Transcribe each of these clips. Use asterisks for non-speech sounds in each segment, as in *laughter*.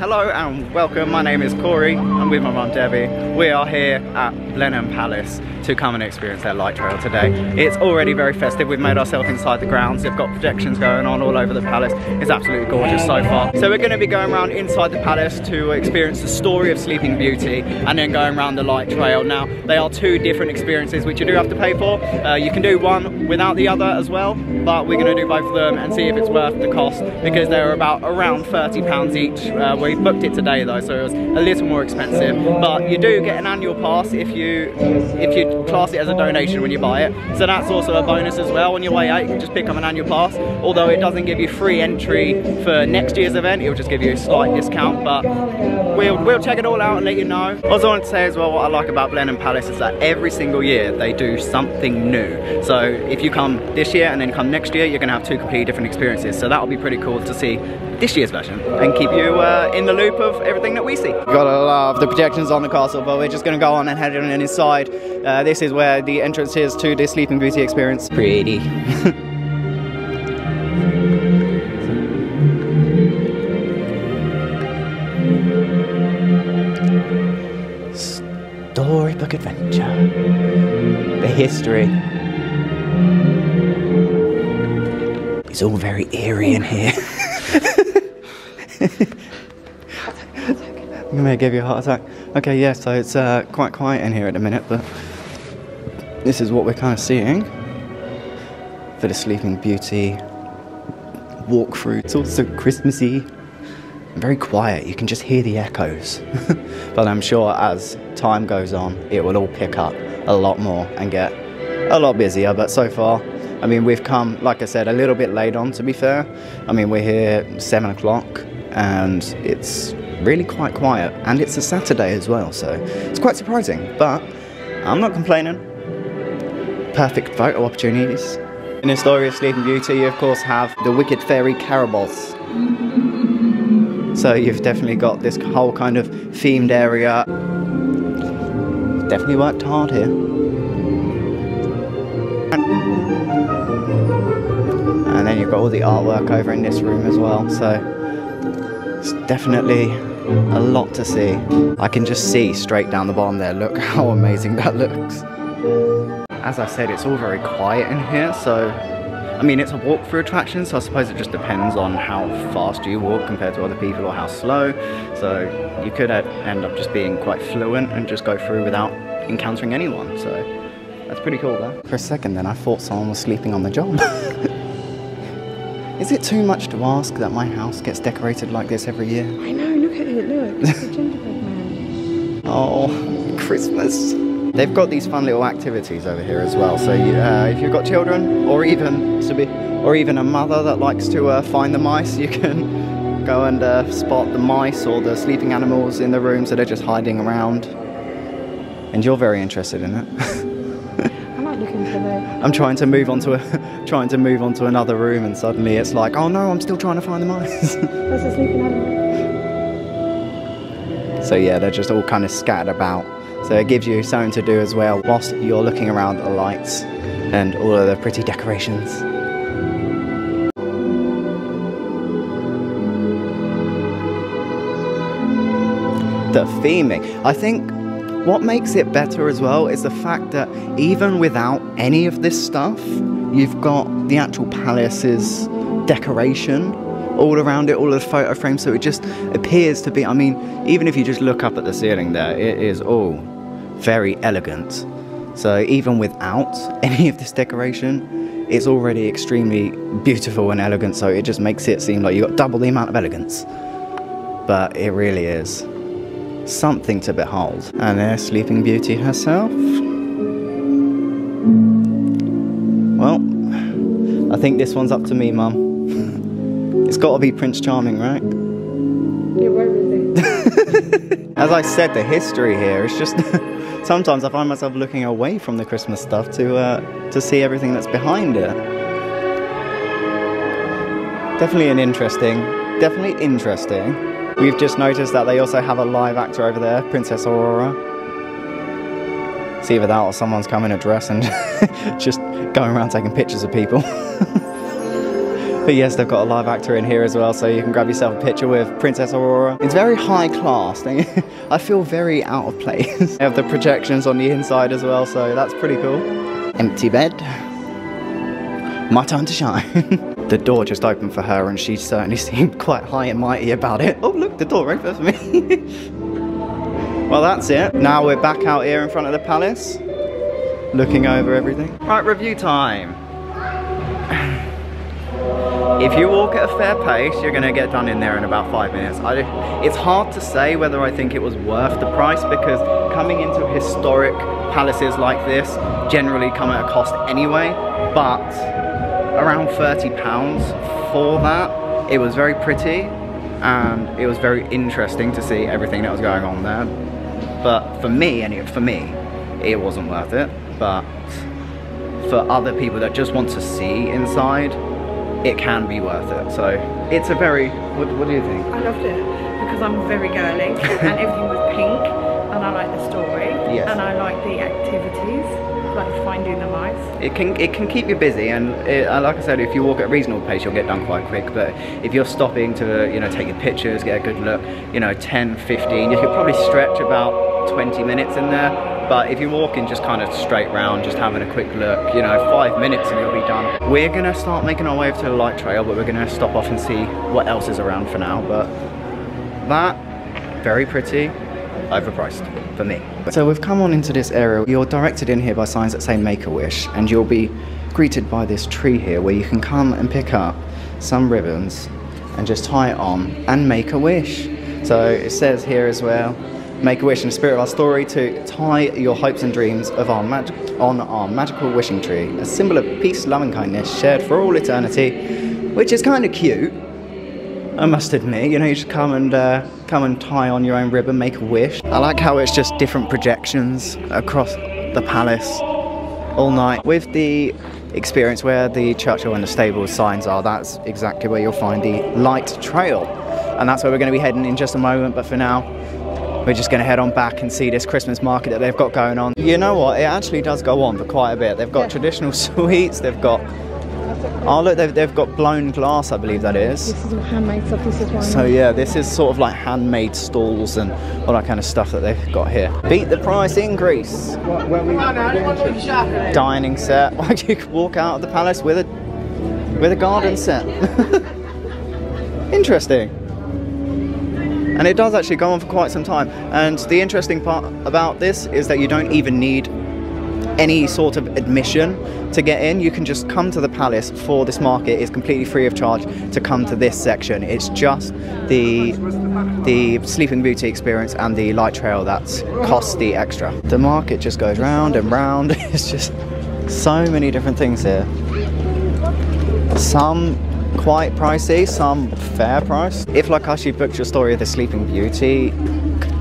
Hello and welcome, my name is Corey, I'm with my mum Debbie. We are here at Blenheim Palace to come and experience their light trail today. It's already very festive, we've made ourselves inside the grounds, they've got projections going on all over the palace. It's absolutely gorgeous so far. So we're going to be going around inside the palace to experience the story of Sleeping Beauty and then going around the light trail. Now, they are two different experiences which you do have to pay for. Uh, you can do one without the other as well, but we're going to do both of them and see if it's worth the cost because they're about around £30 each. Uh, we booked it today though, so it was a little more expensive. But you do get an annual pass if you if you class it as a donation when you buy it. So that's also a bonus as well. On your way out, you can just pick up an annual pass. Although it doesn't give you free entry for next year's event, it'll just give you a slight discount. But we'll we'll check it all out and let you know. Also, I want to say as well, what I like about Blenheim Palace is that every single year they do something new. So if you come this year and then come next year, you're going to have two completely different experiences. So that'll be pretty cool to see this year's version and keep you uh, in the loop of everything that we see. Gotta love the projections on the castle, but we're just gonna go on and head on inside. Uh, this is where the entrance is to the Sleeping Beauty experience. Pretty. *laughs* Storybook adventure. The history. It's all very eerie in here. *laughs* *laughs* I'm gonna give you a heart attack. Okay, yeah, so it's uh, quite quiet in here at the minute, but this is what we're kind of seeing for the Sleeping Beauty walkthrough. It's also Christmassy, very quiet. You can just hear the echoes. *laughs* but I'm sure as time goes on, it will all pick up a lot more and get a lot busier. But so far, I mean, we've come, like I said, a little bit late on, to be fair. I mean, we're here seven o'clock and it's really quite quiet. And it's a Saturday as well so it's quite surprising. But I'm not complaining. Perfect photo opportunities. In the story of Sleeping Beauty you of course have the wicked fairy Carabosse so you've definitely got this whole kind of themed area. Definitely worked hard here. And then you've got all the artwork over in this room as well so it's definitely a lot to see. I can just see straight down the bottom there. Look *laughs* how amazing that looks. As I said, it's all very quiet in here, so I mean, it's a walk-through attraction, so I suppose it just depends on how fast you walk compared to other people or how slow. So you could end up just being quite fluent and just go through without encountering anyone. So that's pretty cool though. For a second then, I thought someone was sleeping on the job. *laughs* Is it too much to ask that my house gets decorated like this every year? I know, look at it, look. It's a gingerbread man. *laughs* oh, Christmas. They've got these fun little activities over here as well. So uh, if you've got children, or even to be, or even a mother that likes to uh, find the mice, *laughs* you can go and uh, spot the mice or the sleeping animals in the rooms so they're just hiding around. And you're very interested in it. *laughs* I'm trying to move on to a, *laughs* trying to move on to another room, and suddenly it's like, oh no, I'm still trying to find the mice. *laughs* There's a sleeping animal. So yeah, they're just all kind of scattered about. So it gives you something to do as well whilst you're looking around at the lights and all of the pretty decorations. The theming. I think what makes it better as well is the fact that even without any of this stuff, you've got the actual palace's decoration all around it, all of the photo frames, so it just appears to be, I mean, even if you just look up at the ceiling there, it is all very elegant. So even without *laughs* any of this decoration, it's already extremely beautiful and elegant, so it just makes it seem like you've got double the amount of elegance. But it really is something to behold. And there's Sleeping Beauty herself. Well, I think this one's up to me, Mum. *laughs* it's got to be Prince Charming, right? Where is *laughs* As I said, the history here is just. *laughs* sometimes I find myself looking away from the Christmas stuff to uh, to see everything that's behind it. Definitely an interesting, definitely interesting. We've just noticed that they also have a live actor over there, Princess Aurora. It's either that or someone's come in a dress and *laughs* just going around taking pictures of people. *laughs* but yes, they've got a live actor in here as well, so you can grab yourself a picture with Princess Aurora. It's very high class. *laughs* I feel very out of place. they have the projections on the inside as well, so that's pretty cool. Empty bed. My time to shine. The door just opened for her and she certainly *laughs* seemed quite high and mighty about it. Oh look, the door opened for me. *laughs* well that's it. Now we're back out here in front of the palace. Looking over everything. Right, review time. *sighs* If you walk at a fair pace, you're going to get done in there in about five minutes. I, it's hard to say whether I think it was worth the price because coming into historic palaces like this generally come at a cost anyway, but around 30 pounds for that. It was very pretty and it was very interesting to see everything that was going on there. But for me, and for me, it wasn't worth it. But for other people that just want to see inside, it can be worth it. So it's a very, what, what do you think? I loved it because I'm very girly and everything was pink and I like the story *laughs* yes. and I like the activities like finding the mice. It can it can keep you busy, and it, uh, like I said, if you walk at a reasonable pace, you'll get done quite quick. But if you're stopping to you know take your pictures, get a good look, you know 10, 15, you could probably stretch about 20 minutes in there. But if you're walking just kind of straight round, just having a quick look, you know, five minutes and you'll be done. We're gonna start making our way to the light trail, but we're gonna stop off and see what else is around for now. But that, very pretty, overpriced for me. So we've come on into this area. You're directed in here by signs that say Make-A-Wish and you'll be greeted by this tree here where you can come and pick up some ribbons and just tie it on and make a wish. So it says here as well, make a wish in the spirit of our story to tie your hopes and dreams of our on our magical wishing tree, a symbol of peace, love and kindness shared for all eternity, which is kind of cute. I must admit, you know, you just come and uh, come and tie on your own ribbon, make a wish. I like how it's just different projections across the palace all night. With the experience where the Churchill and the stables signs are, that's exactly where you'll find the light trail. And that's where we're going to be heading in just a moment, but for now, we're just going to head on back and see this Christmas market that they've got going on. You know what, it actually does go on for quite a bit. They've got traditional *laughs* sweets, they've got Oh look, they've, they've got blown glass, I believe that is. This is all handmade stuff. This is one. So yeah, this is sort of like handmade stalls and all that kind of stuff that they've got here. Beat the price increase. Dining set. *laughs* Like you could walk out of the palace with a with a garden set. *laughs* Interesting. And it does actually go on for quite some time. And the interesting part about this is that you don't even need any sort of admission to get in. You can just come to the palace for this market. It's completely free of charge to come to this section. It's just the the Sleeping Beauty experience and the light trail that costs the extra. The market just goes round and round. *laughs* It's just so many different things here. Some quite pricey, some fair price. If you booked your story of the Sleeping Beauty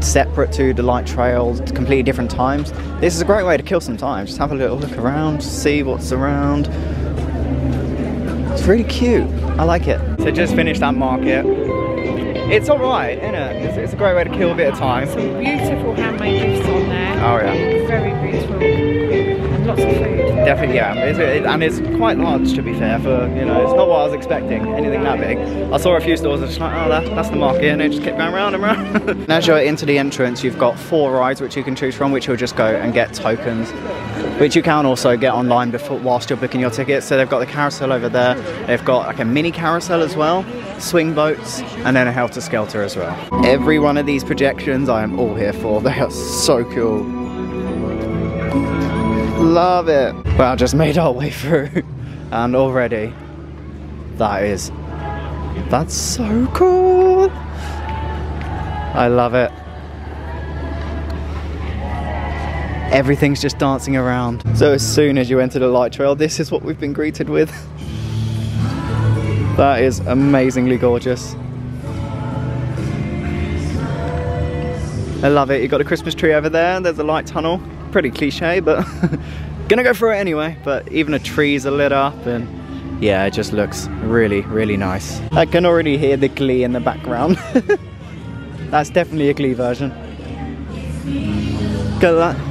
separate to the light trails, completely different times, this is a great way to kill some time. Just have a little look around, see what's around. It's really cute. I like it. So just finished that market. It's alright, isn't it? It's, it's, a great way to kill a bit of time. Some beautiful handmade gifts on there. Oh yeah. Very beautiful. And lots of food. Definitely, yeah. It's, it, and it's quite large to be fair for, you know, it's not what I was expecting, anything that big. I saw a few stores and just like, oh, that, that's the market, and it just kept going round and round. *laughs* as you're into the entrance, you've got four rides which you can choose from, which you'll just go and get tokens, which you can also get online before whilst you're booking your tickets. So they've got the carousel over there, they've got like a mini carousel as well, swing boats, and then a helter skelter as well. Every one of these projections I am all here for. *laughs* They are so cool. Love it. Well, just made our way through *laughs* and already that is that's so cool. I love it. Everything's just dancing around. So as soon as you enter the light trail, this is what we've been greeted with. *laughs* That is amazingly gorgeous. I love it. You've got a Christmas tree over there. There's a light tunnel. Pretty cliche, but *laughs* gonna go through it anyway. But even the trees are lit up and yeah, it just looks really, really nice. I can already hear the glee in the background. *laughs* That's definitely a glee version.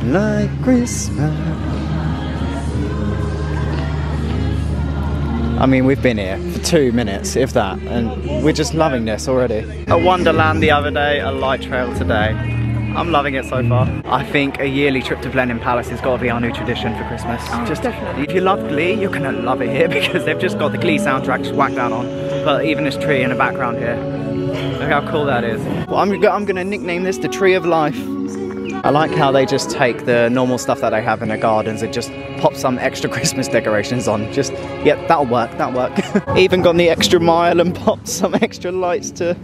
Like Christmas. I mean, we've been here for two minutes, if that, and we're just loving this already. A Wonderland the other day, a light trail today. I'm loving it so mm. far. I think a yearly trip to Blenheim Palace has got to be our new tradition for Christmas. Oh, just definitely. if you love Glee, you're gonna love it here *laughs* because they've just got the Glee soundtrack whacked down on. But even this tree in the background here, look how cool that is. Well, I'm, I'm gonna nickname this the Tree of Life. I like how they just take the normal stuff that they have in their gardens and just pop some extra *laughs* Christmas decorations on. Just, yep, that'll work, that'll work. *laughs* Even gone the extra mile and popped some extra lights to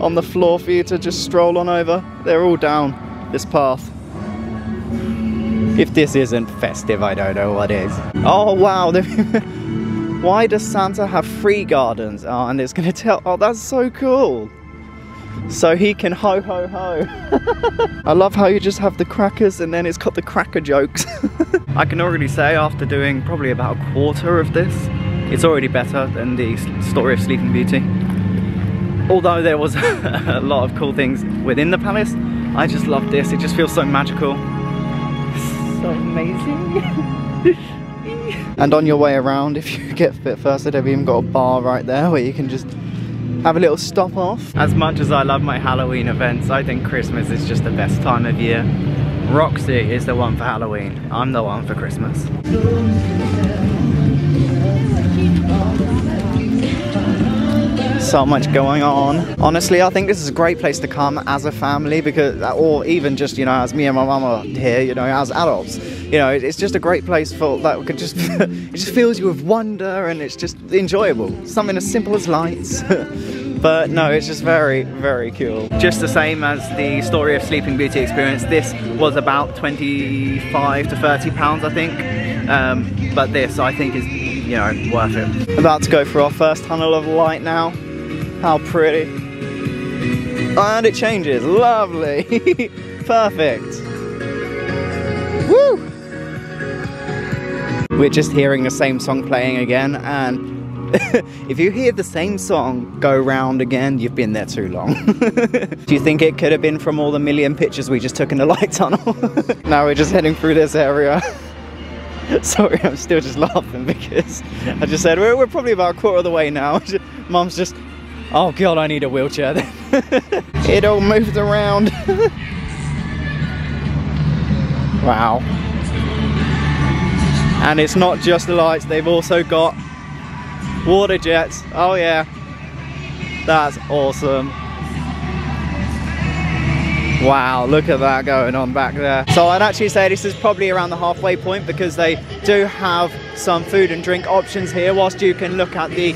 on the floor for you to just stroll on over. They're all down this path. If this isn't festive, I don't know what is. Oh wow, *laughs* why does Santa have free gardens? Oh, and it's gonna tell, oh that's so cool. So he can ho ho ho. *laughs* I love how you just have the crackers and then it's got the cracker jokes. *laughs* I can already say after doing probably about a quarter of this, it's already better than the story of Sleeping Beauty. Although there was *laughs* a lot of cool things within the palace, I just love this. It just feels so magical. So amazing. and on your way around, if you *laughs* get a bit further, they've even got a bar right there where you can just have a little stop off. As much as I love my Halloween events, I think Christmas is just the best time of year. Roxy is the one for Halloween. I'm the one for Christmas. So much going on. Honestly, I think this is a great place to come as a family because, or even just, you know, as me and my mum are here, you know, as adults. You know, it's just a great place for that could just, *laughs* it just fills you with wonder and it's just enjoyable. Something as simple as lights. *laughs* But no, it's just very, very cool. Just the same as the story of Sleeping Beauty experience, this was about 25 to 30 pounds, I think. Um, but this, I think, is, you know, worth it. About to go for our first tunnel of light now. How pretty. And it changes. Lovely. *laughs* Perfect. Woo! We're just hearing the same song playing again, and *laughs* if you hear the same song go round again, you've been there too long. *laughs* Do you think it could have been from all the million pictures we just took in the light tunnel? now we're just heading through this area. Sorry, I'm still just laughing because I just said we're, we're probably about a quarter of the way now. Mum's just, oh god, I need a wheelchair then. *laughs* it all moved around. *laughs* wow. And it's not just the lights, they've also got water jets. Oh yeah. That's awesome. Wow, look at that going on back there. So I'd actually say this is probably around the halfway point because they do have some food and drink options here whilst you can look at the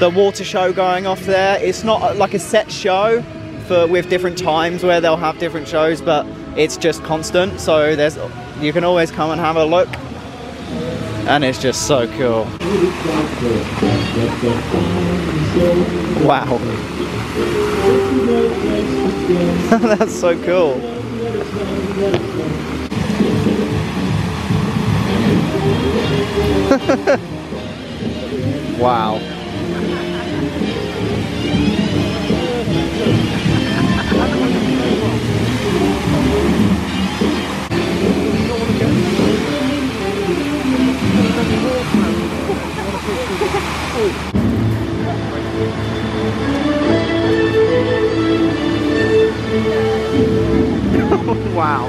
the water show going off there. It's not uh, like a set show for with different times where they'll have different shows, but it's just constant. So there's you can always come and have a look. And it's just so cool. Wow. *laughs* That's so cool. *laughs* wow. Wow.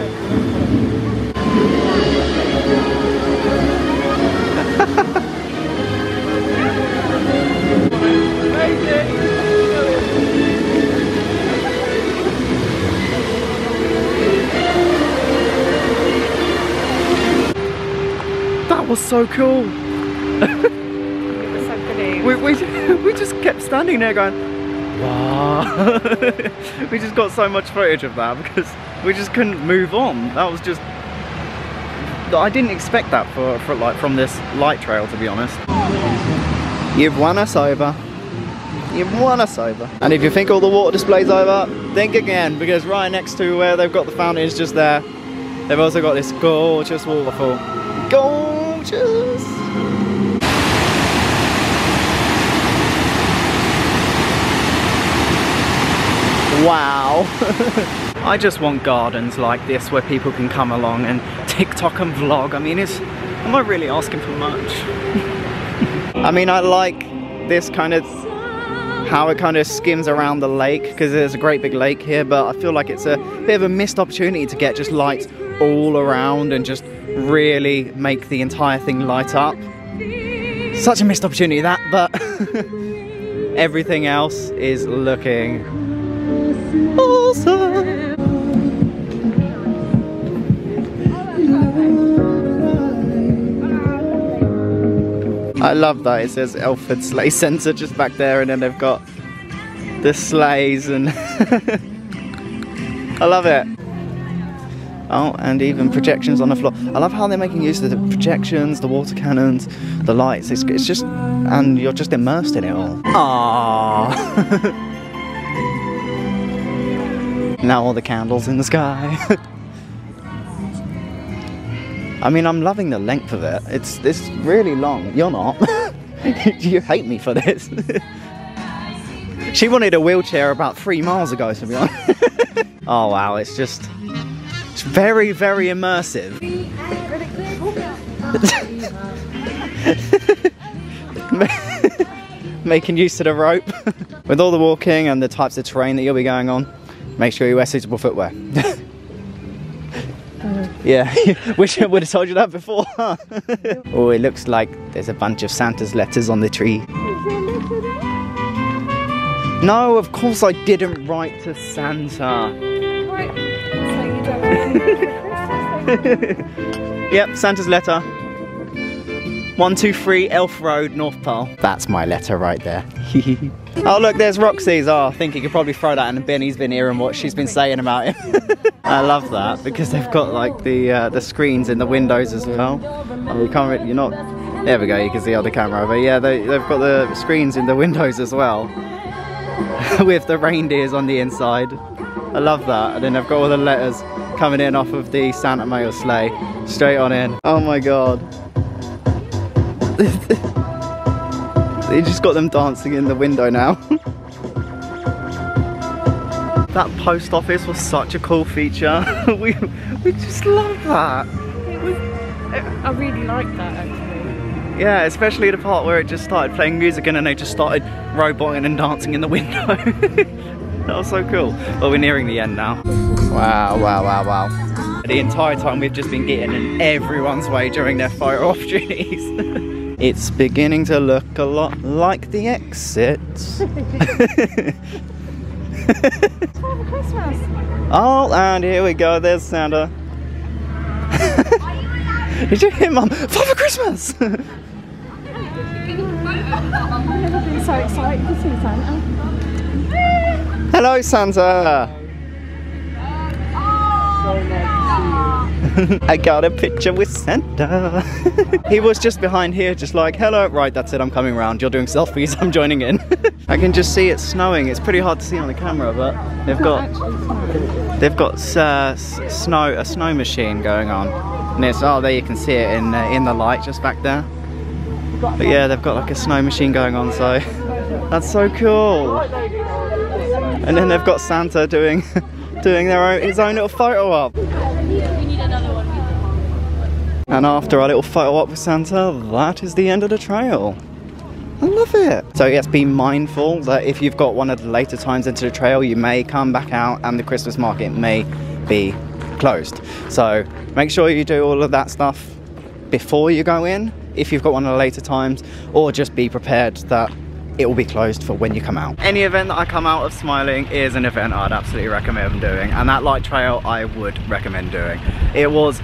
That was so cool. It was so brilliant. We, we, *laughs* we just kept standing there going, wow. *laughs* we just got so much footage of that because we just couldn't move on. That was just, I didn't expect that for, for like from this light trail to be honest. You've won us over. You've won us over. And if you think all the water display's over, think again because right next to where they've got the fountains just there, they've also got this gorgeous waterfall. Gorgeous! Wow. *laughs* I just want gardens like this where people can come along and *laughs* TikTok and vlog. I mean, it's, am I really asking for much? *laughs* I mean, I like this kind of how it kind of skims around the lake because there's a great big lake here, but I feel like it's a bit of a missed opportunity to get just lights all around and just really make the entire thing light up. Such a missed opportunity that, but *laughs* everything else is looking awesome. I love that. It says Elford Sleigh Centre just back there, and then they've got the sleighs, and *laughs* I love it. Oh, and even projections on the floor. I love how they're making use of the projections, the water cannons, the lights. It's, it's just, and you're just immersed in it all. Aww. *laughs* now all the candles in the sky. *laughs* I mean, I'm loving the length of it. It's it's really long. You're not. *laughs* you hate me for this. *laughs* she wanted a wheelchair about three miles ago, to be honest. *laughs* oh wow, it's just it's very very immersive. Making use of the rope. With all the walking and the types of terrain that you'll be going on, make sure you wear suitable footwear. Yeah, *laughs* wish I would have told you that before. *laughs* oh, it looks like there's a bunch of Santa's letters on the tree. No, of course I didn't write to Santa. *laughs* yep, Santa's letter. 123 Elf Road, North Pole. That's my letter right there. oh look, there's Roxy's. Oh, I think he could probably throw that in the bin. He's been hearing what she's been saying about him. I love that because they've got like the uh, the screens in the windows as well. Oh, you can't, you're not. There we go. You can see on the camera, but yeah, they, they've got the screens in the *laughs* windows as well, *laughs* with the reindeers on the inside. I love that. And then they've got all the letters coming in off of the Santa Mail sleigh, straight on in. Oh my god. *laughs* they just got them dancing in the window now. That post office was such a cool feature. *laughs* we, we just love that. I really like that actually. Yeah, especially the part where it just started playing music and then they just started roboting and dancing in the *laughs* window. that was so cool. Well, we're nearing the end now. Wow, wow, wow, wow. The entire time we've just been getting in everyone's way during their photo opportunities. *laughs* it's beginning to look a lot like the Christmas. Oh, and here we go. There's Santa. Did you hear, Mum? Father Christmas! I've never been so excited to see Santa. Hello, Santa. *laughs* I got a picture with Santa. *laughs* he was just behind here, just like, hello. Right, that's it, I'm coming round. You're doing selfies, *laughs* I'm joining in. I can just see it snowing. It's pretty hard to see on the camera, but they've got they've got uh, snow a snow machine going on. And it's, oh, there you can see it in, uh, in the light just back there. But yeah, they've got like a snow machine going on, so that's so cool. And then they've got Santa doing doing their own his own little photo op. And after our little photo op with Santa, that is the end of the trail. I love it. So yes, be mindful that if you've got one of the later times into the trail, you may come back out and the Christmas market may be closed. So make sure you do all of that stuff before you go in, if you've got one of the later times, or just be prepared that it will be closed for when you come out. Any event that I come out of smiling is an event I'd absolutely recommend doing, and that light trail I would recommend doing. It was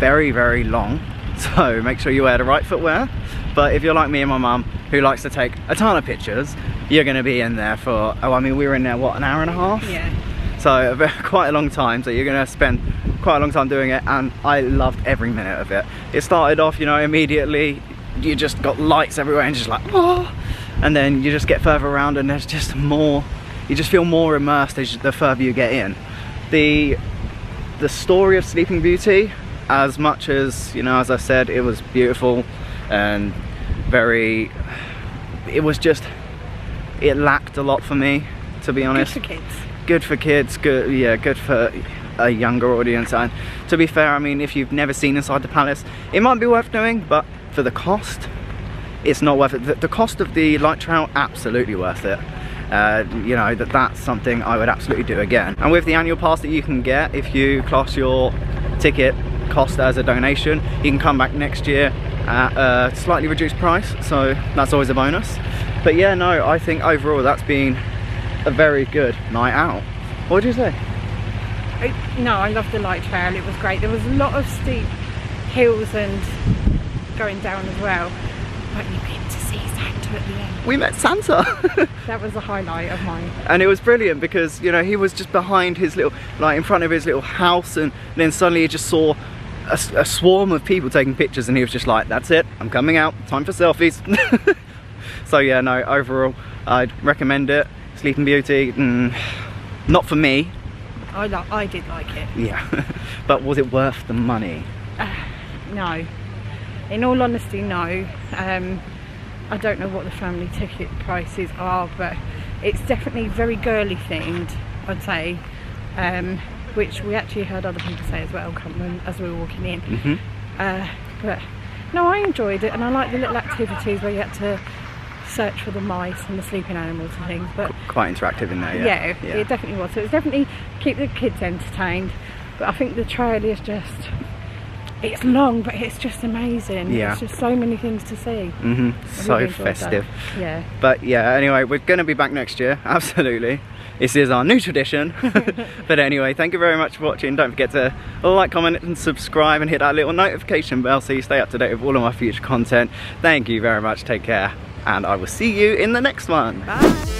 very, very long. *laughs* So make sure you wear the right footwear. But if you're like me and my mum, who likes to take a ton of pictures, you're gonna be in there for, oh, I mean, we were in there, what, an hour and a half? Yeah. So *laughs* quite a long time. So you're gonna spend quite a long time doing it and I loved every minute of it. It started off, you know, immediately you just got lights everywhere and just like, oh, and then you just get further around and there's just more, you just feel more immersed as the further you get in. The, the story of Sleeping Beauty as much as you know as I said it was beautiful and very it was just it lacked a lot for me to be honest good for kids good for kids good yeah good for a younger audience and to be fair I mean if you've never seen inside the palace it might be worth doing but for the cost it's not worth it. The, cost of the light trail, absolutely worth it. Uh, you know that that's something I would absolutely do again. And with the annual pass that you can get, if you class your ticket cost as a donation, you can come back next year at a slightly reduced price. So that's always a bonus. But yeah, no, I think overall that's been a very good night out. What did you say? I, no, I loved the light trail. It was great. There was a lot of steep hills and going down as well. But you get to see Santa at the end. We met Santa. *laughs* That was the highlight of mine. and it was brilliant because you know he was just behind his little like in front of his little house and then suddenly he just saw a, a swarm of people taking pictures and he was just like that's it i'm coming out time for selfies *laughs* so yeah no overall i'd recommend it sleeping beauty mm, not for me I lo- I did like it. yeah *laughs* but was it worth the money *sighs* No. In all honesty, no. Um, I don't know what the family ticket prices are, but it's definitely very girly themed, I'd say. Um, which we actually heard other people say as well when, as we were walking in. hmm Uh, but no, I enjoyed it, and I like the little activities where you had to search for the mice and the sleeping animals and things. But quite interactive in there yeah, yeah, it definitely was. So it's definitely keep the kids entertained. But I think the trail is just it's long, but it's just amazing. Yeah. There's just so many things to see. hmm so really enjoyed that. festive Yeah. But yeah, anyway, we're going to be back next year, *laughs* absolutely. This is our new tradition. *laughs* but anyway, thank you very much for watching. Don't forget to like, comment, and subscribe, and hit that little notification bell so you stay up to date with all of my future content. Thank you very much. Take care, and I will see you in the next one. Bye.